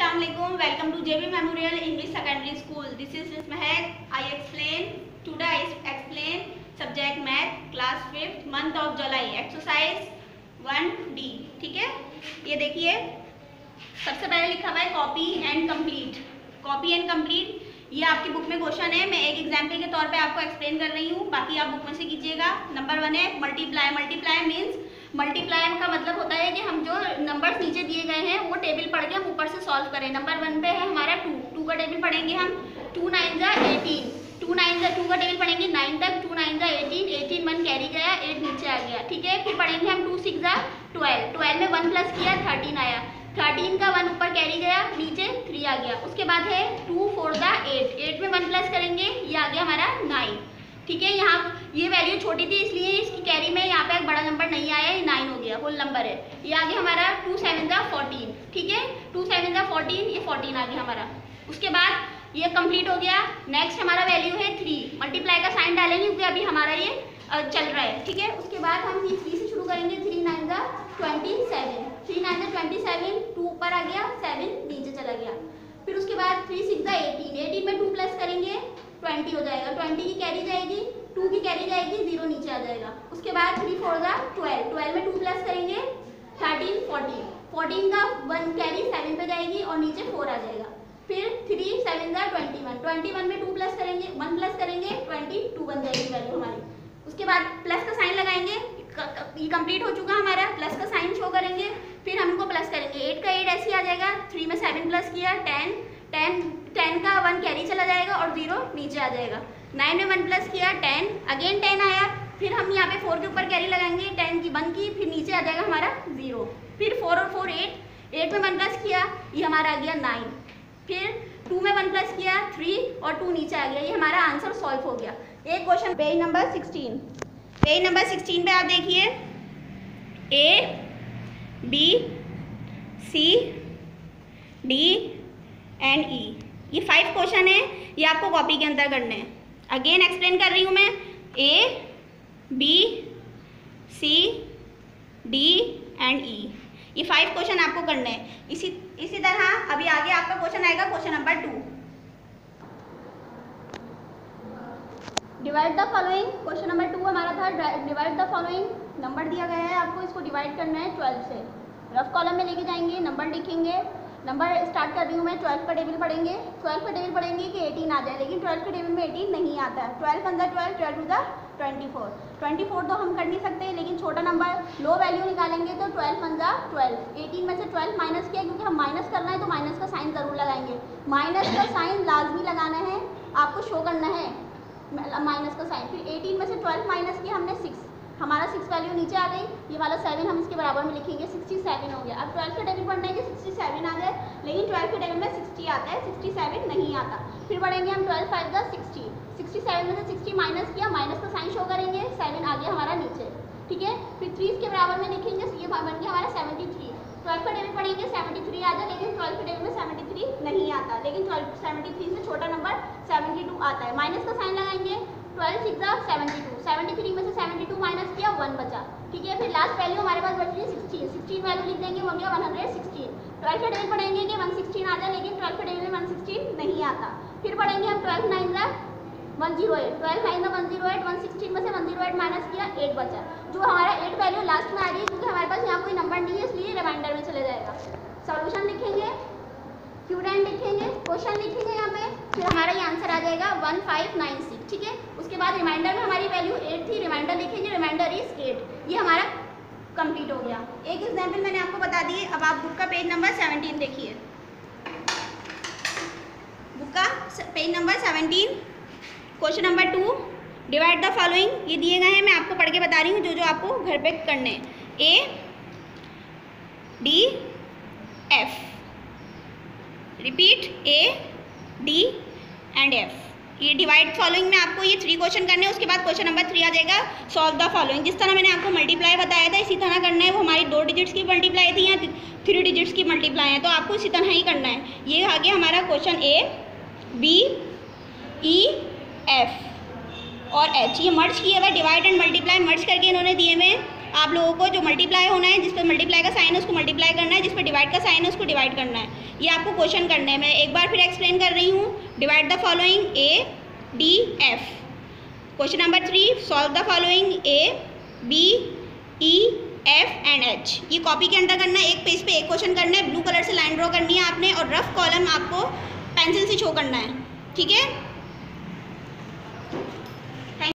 Assalamualaikum. Welcome to JB Memorial English Secondary School. This is Miss Mehak. I explain today. I explain subject math, class fifth, month of July. Exercise one D ठीक है ये देखिए सबसे पहले लिखा हुआ है copy and complete copy and complete ये आपकी बुक में क्वेश्चन है मैं एक एग्ज़ाम्पल के तौर पे आपको एक्सप्लेन कर रही हूँ बाकी आप बुक में से कीजिएगा नंबर वन है मल्टीप्लाई मल्टीप्लाई मीन्स मल्टीप्लाई का मतलब होता है कि हम जो नंबर्स नीचे दिए गए हैं, वो टेबल पढ़ के हम ऊपर से सॉल्व करें। नंबर वन पे है हमारा टू टू का टेबल पढ़ेंगे हम। टू नाइन जा एटीन टू नाइन जा टू का टेबल पढ़ेंगे नाइन तक। टू नाइन जा एटीन एटीन वन कैरी गया एट नीचे आ गया। ठीक है? फिर पढ़ेंगे हम टू सिक्स जा ट्वेल्व ट्वेल्व में वन प्लस किया थर्टीन आया। थर्टीन का वन ऊपर कैरी गया, नीचे थ्री आ गया। उसके बाद है टू फोर द एट एट में वन प्लस करेंगे, ये आ गया हमारा नाइन ठीक है, यहाँ ये वैल्यू छोटी थी, इसलिए इसकी कैरी में यहाँ पे एक बड़ा नंबर नहीं आया, ये नाइन हो गया होल नंबर है। ये आ गया हमारा टू सेवन ज़ा फोर्टीन ठीक है? टू सेवन ज़ा फोर्टीन ये फोर्टीन आ गया हमारा। उसके बाद ये कंप्लीट हो गया। नेक्स्ट हमारा वैल्यू है थ्री मल्टीप्लाई का साइन डालेंगे, क्योंकि अभी हमारा ये चल रहा है, ठीक है? उसके बाद हम ये थ्री से शुरू करेंगे थ्री नाइन ज़ा ट्वेंटी सेवन थ्री नाइन ज़ा ट्वेंटी सेवन टू ऊपर आ गया सेवन नीचे चला गया। फिर उसके बाद थ्री सिक्स ज़ा एटीन एटीन में टू प्लस करेंगे ट्वेंटी हो जाएगा ट्वेंटी की कैरी जाएगी टू की कैरी जाएगी, ज़ीरो नीचे आ जाएगा। उसके बाद थ्री फोर का ट्वेल्व ट्वेल्व में टू प्लस करेंगे थर्टीन फोर्टीन फोर्टीन का वन कैरी सेवन पे जाएगी और नीचे फोर आ जाएगा। फिर थ्री सेवन का ट्वेंटी वन ट्वेंटी वन में टू प्लस करेंगे वन प्लस करेंगे ट्वेंटी टू बन जाएगी वैल्यू हमारी। उसके बाद प्लस का साइन लगाएँगे ये कंप्लीट हो चुका हमारा। प्लस का साइन शो करेंगे, फिर हमको प्लस करेंगे। एट का एट ऐसे आ जाएगा। थ्री में सेवन प्लस किया टेन टेन टेन का वन कैरी चला जाएगा और ज़ीरो नीचे आ जाएगा। नाइन में वन प्लस किया, टेन। अगेन टेन आया, फिर हम यहाँ पे फोर के ऊपर कैरी लगाएँगे, टेन की वन की, फिर नीचे आ जाएगा हमारा ज़ीरो। फिर फोर और फोर एट। एट में वन प्लस किया, ये हमारा आ गया नाइन। फिर टू में वन प्लस किया, थ्री और टू नीचे आ गया, ये हमारा आंसर सॉल्व हो गया। एक question, page number sixteen. Page number sixteen पे आप देखिए। A, B, C, D, and E. ये फाइव क्वेश्चन है, ये आपको कॉपी के अंदर करने हैं। अगेन एक्सप्लेन कर रही हूँ मैं। A B C D and E ये फाइव क्वेश्चन आपको करने हैं। इसी इसी तरह अभी आगे आपका क्वेश्चन आएगा question number two divide the following question number two हमारा था डिवाइड द फॉलोइंग नंबर दिया गया है आपको, इसको डिवाइड करना है ट्वेल्व से। रफ कॉलम में लेके जाएँगे नंबर लिखेंगे। नंबर स्टार्ट कर रही हूँ मैं ट्वेल्थ का टेबल पढ़ेंगे। ट्वेल्थ का टेबल पढ़ेंगे कि एटीन आ जाए, लेकिन ट्वेल्थ के टेबल में एटीन नहीं आता। है ट्वेल्थ अंदर twelve twelve two the twenty four twenty four तो हम कर नहीं सकते, लेकिन छोटा नंबर लो वैल्यू निकालेंगे तो ट्वेल्व अंदर ट्वेल्व एटीन में से ट्वेल्व माइनस किया, क्योंकि हम माइनस करना है तो माइनस का साइन ज़रूर लगाएँगे। माइनस का साइन लाजमी लगाना है, आपको शो करना है। माइनस का साइन फिर एटीन में से ट्वेल्व माइनस किया हमने सिक्स हमारा सिक्स वैल्यू नीचे आ गई। ये वाला सेवन हम इसके बराबर में लिखेंगे सिक्सटी सेवन हो गया। अब ट्वेल्थ के टेबल पढ़ना है कि सिक्सटी सेवन आ जाए लेकिन ट्वेल्थ के टेबल में सिक्सटी आता है सिक्सटी सेवन नहीं आता। फिर पढ़ेंगे हम ट्वेल्व फाइव का सिक्सटी सिक्सटी सेवन में से सिक्सटी माइनस किया माइनस का साइन शो करेंगे। सेवन आ गया हमारा नीचे। ठीक है? फिर थ्री इसके बराबर में लिखेंगे, ये बन गया हमारा सेवेंटी थ्री ट्वेल्थ का टेबल पढ़ेंगे सेवेंटी थ्री आ जाए लेकिन ट्वेल्थ के टेबल में सेवेंटी थ्री नहीं आता। लेकिन ट्वेल्व सेवेंटी थ्री से छोटा नंबर सेवेंटी टू आता है। माइनस का साइन लगाएँगे। Twelve six seventy two. Seventy three में से सेवेंटी टू माइनस किया वन बचा। ठीक है, फिर लास्ट वैल्यू हमारे पास बची है सिक्सटीन सिक्सटीन वैल्यू लिख देंगे हो गया वन हंड्रेड सिक्सटीन के टेबल पढ़ेंगे कि वन सिक्सटीन जाए, लेकिन ट्वेल्व के में वन सिक्सटीन नहीं आता। फिर पढ़ेंगे हम ट्वेल्व नाइन ज़ा one zero eight nine one zero eight one sixteen में से वन ज़ीरो एट माइनस किया एट बचा। जो हमारा एट वैल्यू लास्ट में आ रही है, क्योंकि हमारे पास यहाँ कोई नंबर नहीं है, इसलिए रिमाइंडर में चले जाएगा। सॉल्यूशन लिखेंगे स्टूडेंट लिखेंगे क्वेश्चन लिखेंगे फिर हमारा ये आंसर आ जाएगा वन फाइव नाइन सिक्स ठीक है? उसके बाद रिमाइंडर में हमारी वैल्यू एट थी रिमाइंडर लिखेंगे रिमाइंडर इज़ एट ये हमारा कंप्लीट हो गया। एक एग्ज़ाम्पल मैंने आपको बता दिए अब आप बुक का पेज नंबर सेवनटीन देखिए। बुक का page number seventeen question number two divide the following ये दिए गए हैं, मैं आपको पढ़ के बता रही हूँ, जो जो आपको घर पे करने A D F repeat A D and F ये डिवाइड फॉलोइंग में आपको ये थ्री क्वेश्चन करने हैं, उसके बाद क्वेश्चन नंबर थ्री आ जाएगा सॉल्व द फॉलोइंग जिस तरह मैंने आपको मल्टीप्लाई बताया था, इसी तरह करना है, वो हमारी दो डिजिट्स की मल्टीप्लाई थी या थ्री डिजिट्स की मल्टीप्लाई है तो आपको इसी तरह ही करना है। ये आ गया हमारा question A B E F और एच ये मर्ज किए हुए डिवाइड एंड मल्टीप्लाई मर्ज करके इन्होंने दिए हुए आप लोगों को जो मल्टीप्लाई होना है, जिस पर मल्टीप्लाई का साइन है, उसको मल्टीप्लाई करना है, जिस पर डिवाइड का साइन है, उसको डिवाइड करना है। ये आपको क्वेश्चन करना है। मैं एक बार फिर एक्सप्लेन कर रही हूँ। Divide the following A D F question number three solve the following A B E F and H ये कॉपी के अंदर करना है। एक पेज पे एक क्वेश्चन करना है। ब्लू कलर से लाइन ड्रॉ करनी है आपने और रफ कॉलम आपको पेंसिल से शो करना है। ठीक है?